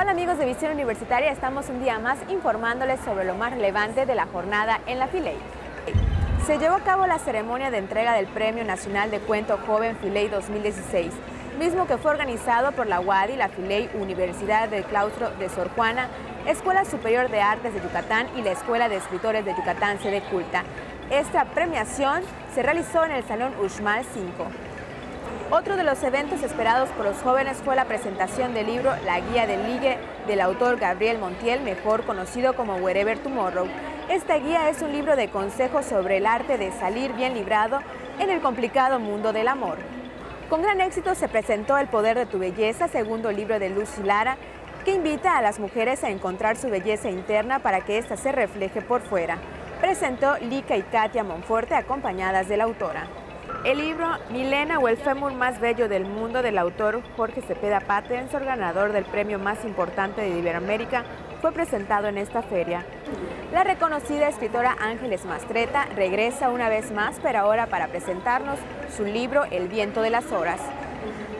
Hola amigos de Visión Universitaria? Estamos un día más informándoles sobre lo más relevante de la jornada en la Filey. Se llevó a cabo la ceremonia de entrega del Premio Nacional de Cuento Joven Filey 2016, mismo que fue organizado por la UADI, la Filey Universidad del Claustro de Sor Juana, Escuela Superior de Artes de Yucatán y la Escuela de Escritores de Yucatán Sede Culta. Esta premiación se realizó en el Salón Uxmal 5. Otro de los eventos esperados por los jóvenes fue la presentación del libro La Guía del Ligue del autor Gabriel Montiel, mejor conocido como Wherever Tomorrow. Esta guía es un libro de consejos sobre el arte de salir bien librado en el complicado mundo del amor. Con gran éxito se presentó El Poder de tu Belleza, segundo libro de Lucy Lara, que invita a las mujeres a encontrar su belleza interna para que ésta se refleje por fuera. Presentó Lika y Katia Monforte acompañadas de la autora. El libro Milena o el fémur más bello del mundo del autor Jorge Cepeda Patensor, ganador del premio más importante de Iberoamérica, fue presentado en esta feria. La reconocida escritora Ángeles Mastreta regresa una vez más, pero ahora para presentarnos su libro El viento de las horas.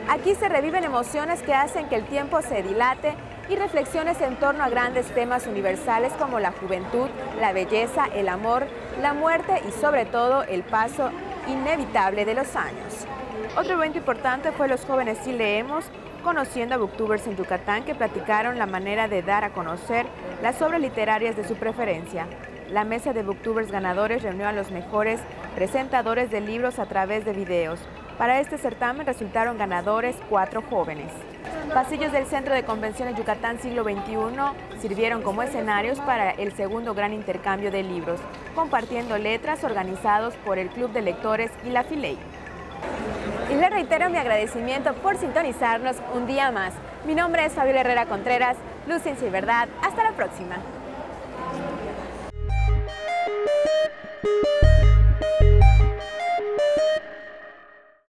Aquí se reviven emociones que hacen que el tiempo se dilate y reflexiones en torno a grandes temas universales como la juventud, la belleza, el amor, la muerte y sobre todo el paso inevitable de los años. Otro evento importante fue Los Jóvenes Si Leemos, conociendo a booktubers en Yucatán que platicaron la manera de dar a conocer las obras literarias de su preferencia. La mesa de booktubers ganadores reunió a los mejores presentadores de libros a través de videos. Para este certamen resultaron ganadores cuatro jóvenes. Pasillos del Centro de Convenciones Yucatán Siglo XXI sirvieron como escenarios para el segundo gran intercambio de libros, compartiendo letras organizados por el Club de Lectores y la Filey. Y le reitero mi agradecimiento por sintonizarnos un día más. Mi nombre es Fabiola Herrera Contreras, Luz y Verdad. Hasta la próxima.